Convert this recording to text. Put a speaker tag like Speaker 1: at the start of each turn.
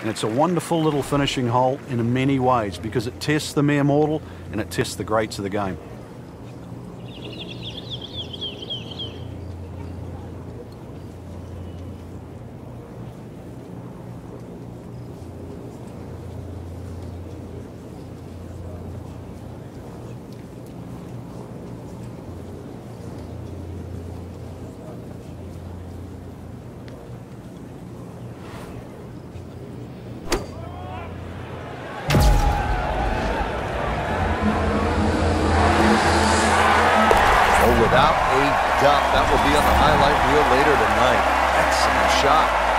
Speaker 1: And it's a wonderful little finishing hole in many ways because it tests the mere mortal and it tests the greats of the game.
Speaker 2: Without a doubt, that will be on the highlight reel later tonight. Excellent shot.